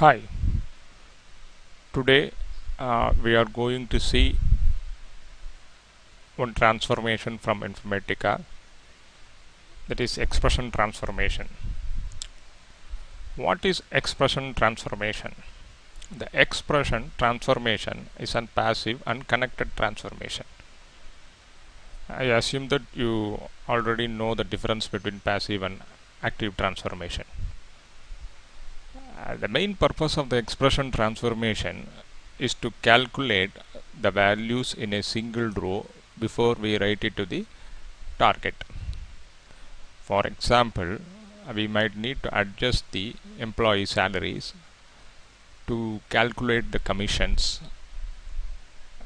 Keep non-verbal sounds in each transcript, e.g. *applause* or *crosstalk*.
Hi. Today uh, we are going to see one transformation from Informatica that is expression transformation. What is expression transformation? The expression transformation is a passive and connected transformation. I assume that you already know the difference between passive and active transformation. Uh, the main purpose of the expression transformation is to calculate the values in a single row before we write it to the target. For example, uh, we might need to adjust the employee salaries to calculate the commissions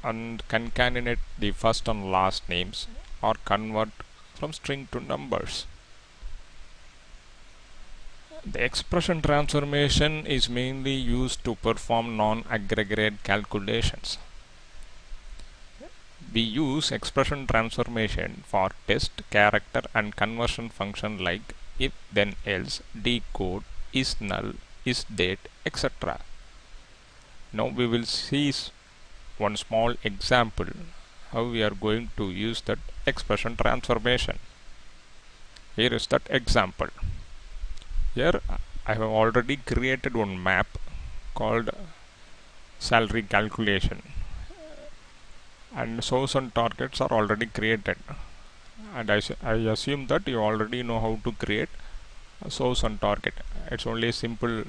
and concatenate the first and last names or convert from string to numbers. The expression transformation is mainly used to perform non-aggregate calculations. We use expression transformation for test, character and conversion function like if then else, decode, is null, is date, etc. Now we will see one small example how we are going to use that expression transformation. Here is that example. Here I have already created one map called salary calculation. And source and targets are already created. And I, I assume that you already know how to create a source and target. It's only a simple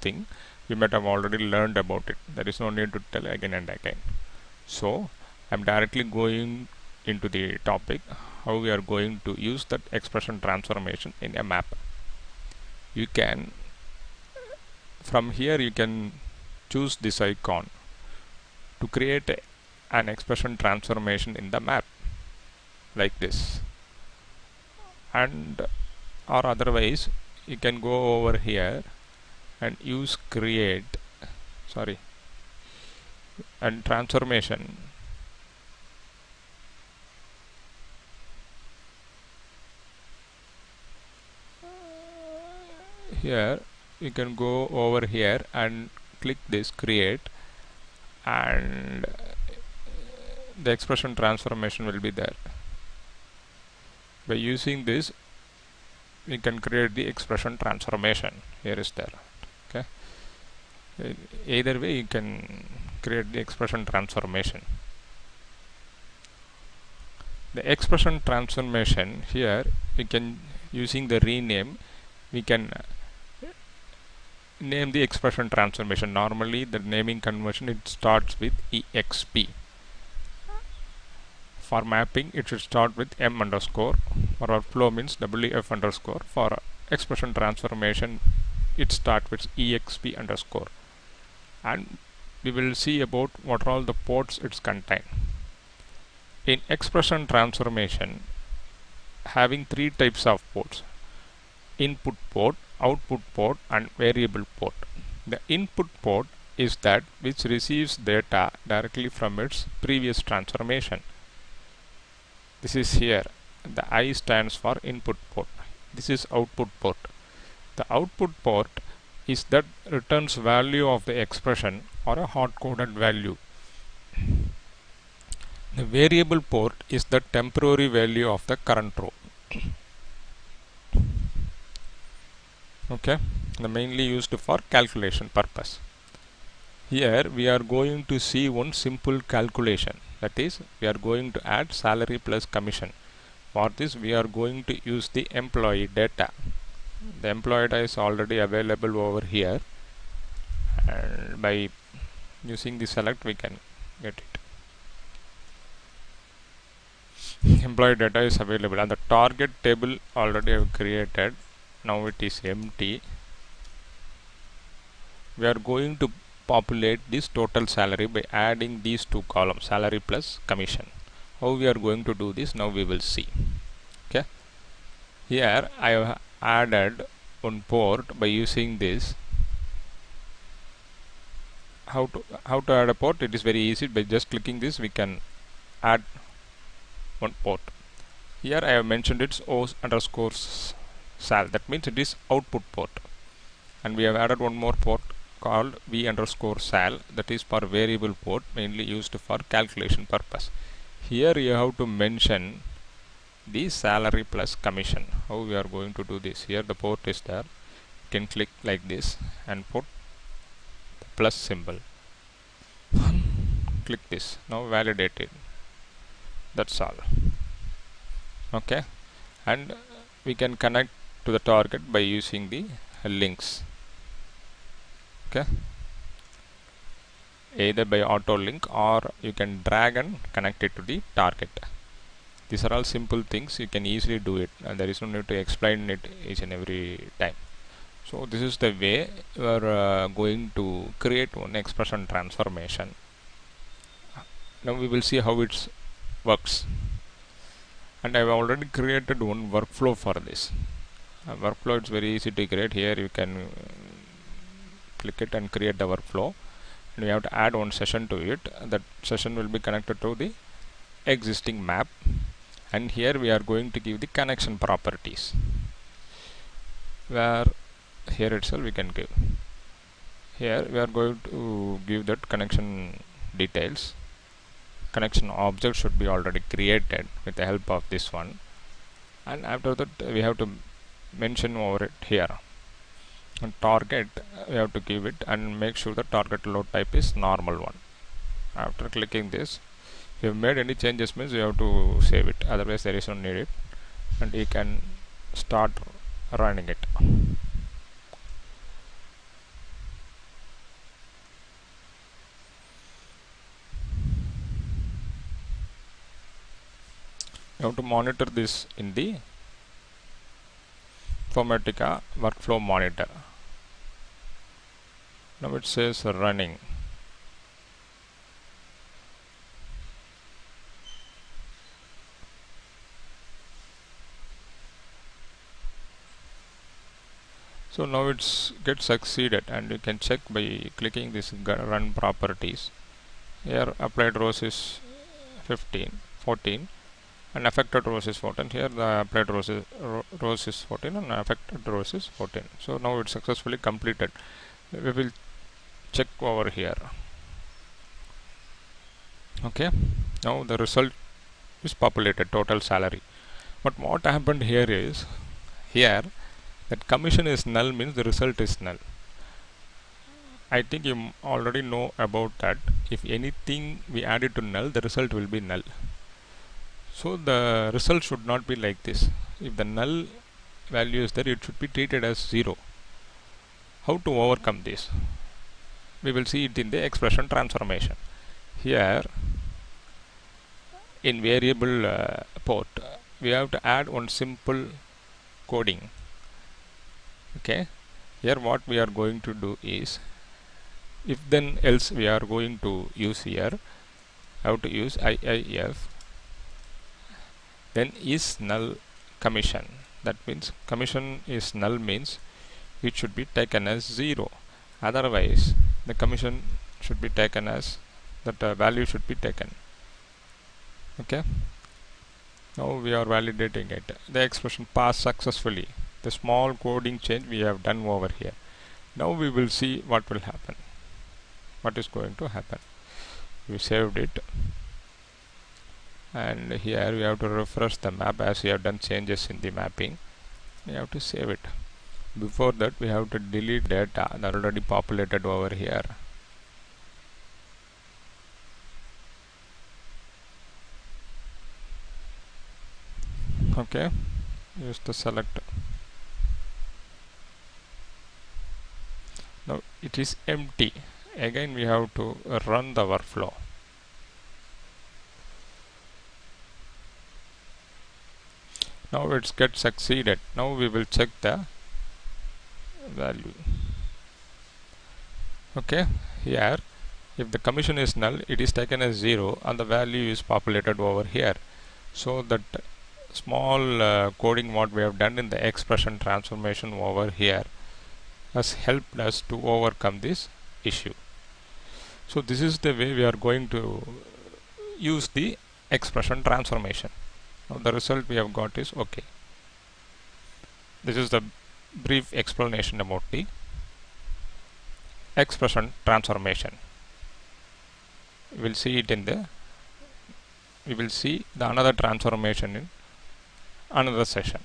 thing. You might have already learned about it. There is no need to tell again and again. So I'm directly going into the topic how we are going to use that expression transformation in a map you can from here you can choose this icon to create a, an expression transformation in the map like this. And or otherwise you can go over here and use create sorry and transformation here. You can go over here and click this create and the expression transformation will be there. By using this we can create the expression transformation. Here is there. Okay? Either way you can create the expression transformation. The expression transformation here we can using the rename we can name the expression transformation. Normally the naming convention it starts with exp for mapping it should start with m underscore. For our flow means wf underscore. For expression transformation it starts with exp underscore. And we will see about what are all the ports it's contain in expression transformation having three types of ports. Input port output port and variable port. The input port is that which receives data directly from its previous transformation. This is here. The I stands for input port. This is output port. The output port is that returns value of the expression or a hard-coded value. The variable port is the temporary value of the current row. Okay. The mainly used for calculation purpose. Here we are going to see one simple calculation. That is we are going to add salary plus commission. For this we are going to use the employee data. The employee data is already available over here. And by using the select we can get it. *laughs* Employee data is available. And the target table already have created now it is empty. We are going to populate this total salary by adding these two columns salary plus commission. How we are going to do this now we will see. Okay? Here I have added one port by using this. How to how to add a port? It is very easy. By just clicking this we can add one port. Here I have mentioned it's O underscore sal. That means it is output port. And we have added one more port called v underscore sal. That is for variable port mainly used for calculation purpose. Here you have to mention the salary plus commission how we are going to do this. Here the port is there. You can click like this and put the plus symbol. *laughs* Click this. Now validate it. That's all. Okay? And we can connect to the target by using the links. Okay. Either by auto link or you can drag and connect it to the target. These are all simple things. You can easily do it and there is no need to explain it each and every time. So this is the way you are uh, going to create one expression transformation. Now we will see how it works. And I have already created one workflow for this uh, workflow it's very easy to create. Here you can click it and create the workflow. And we have to add one session to it. That session will be connected to the existing map. And here we are going to give the connection properties where here itself we can give. Here we are going to give that connection details. Connection object should be already created with the help of this one. And after that we have to mention over it here. And target we have to give it and make sure the target load type is normal one. After clicking this if you have made any changes means you have to save it. Otherwise there is no need. It and you can start running it. You have to monitor this in the Informatica workflow monitor. Now it says running. So now it's get succeeded and you can check by clicking this run properties. Here applied rows is 15 14 and affected rows is 14 here the applied rows is, rows is 14 and affected rows is 14 so now it's successfully completed. We will check over here. Okay. Now the result is populated total salary. But what happened here is here that commission is null means the result is null. I think you already know about that. If anything we add it to null the result will be null so the result should not be like this. If the null value is there it should be treated as 0 how to overcome this? We will see it in the expression transformation. Here in variable uh, port we have to add one simple coding. Okay? Here what we are going to do is if then else we are going to use here how to use IIF then is null commission. That means commission is null means it should be taken as 0 otherwise the commission should be taken as that uh, value should be taken. Okay? Now we are validating it. The expression passed successfully. The small coding change we have done over here. Now we will see what will happen. What is going to happen? We saved it and here we have to refresh the map as we have done changes in the mapping. We have to save it. Before that we have to delete data that already populated over here. Okay. Use the select. Now it is empty. Again we have to run the workflow now it's get succeeded. Now we will check the value. Okay here if the commission is null it is taken as 0 and the value is populated over here. So that small uh, coding what we have done in the expression transformation over here has helped us to overcome this issue. So this is the way we are going to use the expression transformation now the result we have got is okay. This is the brief explanation about the expression transformation. We will see it in the we will see the another transformation in another session